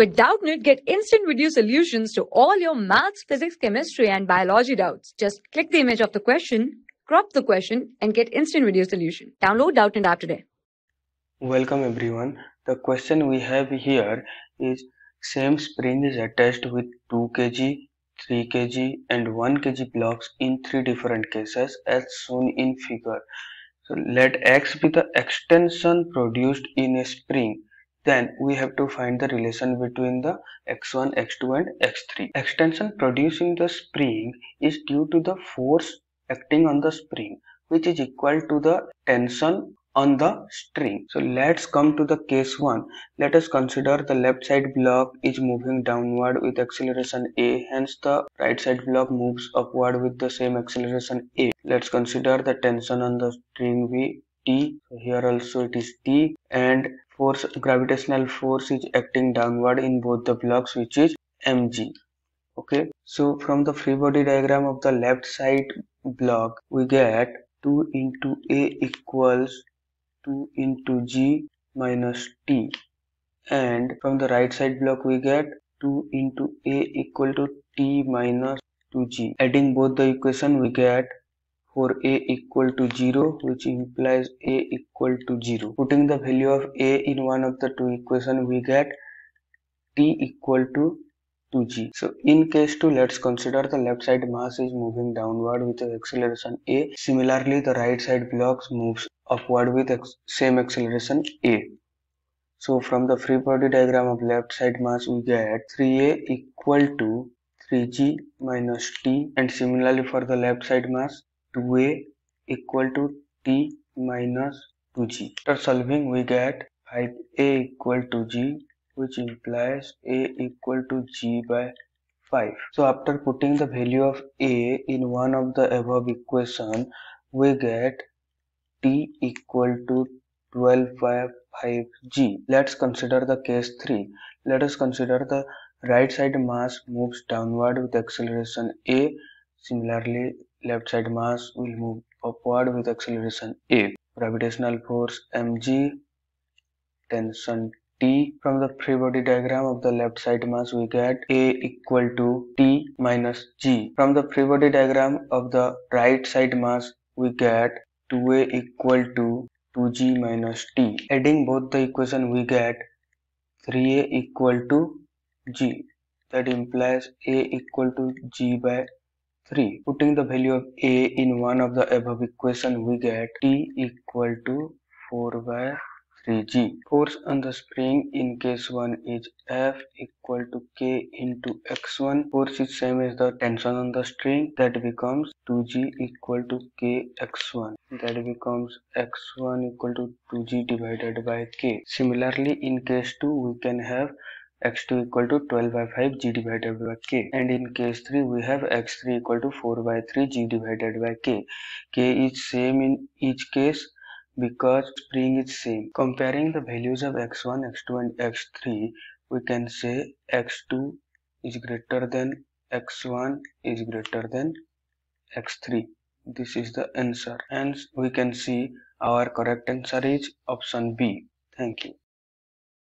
With Doubtnut, get instant video solutions to all your maths, physics, chemistry, and biology doubts. Just click the image of the question, crop the question, and get instant video solution. Download Doubtnut app today. Welcome everyone. The question we have here is same spring is attached with 2 kg, 3 kg and 1 kg blocks in three different cases as shown in figure. So let x be the extension produced in a spring then we have to find the relation between the x1 x2 and x3 extension produced in the spring is due to the force acting on the spring which is equal to the tension on the string. So let's come to the case 1 let us consider the left side block is moving downward with acceleration a hence the right side block moves upward with the same acceleration a. Let's consider the tension on the string v t. So here also it is t and force gravitational force is acting downward in both the blocks which is mg. Okay? So from the free body diagram of the left side block we get 2 into a equals 2 into g minus t. And from the right side block we get 2 into a equal to t minus 2g adding both the equation we get for a equal to 0 which implies a equal to 0 putting the value of a in one of the two equation we get t equal to 2g so in case 2 let's consider the left side mass is moving downward with acceleration a. Similarly the right side blocks moves upward with same acceleration a. So from the free body diagram of left side mass we get 3a equal to 3g minus t. And similarly for the left side mass 2a equal to t minus 2g. After solving we get 5a equal to g which implies a equal to g by 5. So after putting the value of a in one of the above equation we get t equal to 12 by 5g. Let's consider the case 3. Let us consider the right side mass moves downward with acceleration a. Similarly, left side mass will move upward with acceleration a. Gravitational force mg, tension T. From the free body diagram of the left side mass we get A equal to T minus G. From the free body diagram of the right side mass we get 2A equal to 2G minus T. Adding both the equation we get 3A equal to G. That implies A equal to G by 3. Putting the value of a in one of the above equation we get t equal to 4 by 3g. Force on the spring in case 1 is F equal to K into x1. Force is same as the tension on the string that becomes 2g equal to K x1. That becomes x1 equal to 2g divided by K. Similarly in case 2 we can have x2 equal to 12 by 5 g divided by k. And in case 3 we have x3 equal to 4 by 3 g divided by k. K is same in each case because spring is same. Comparing the values of x1 x2 and x3 we can say x2 is greater than x1 is greater than x3 this is the answer. Hence we can see our correct answer is option b. Thank you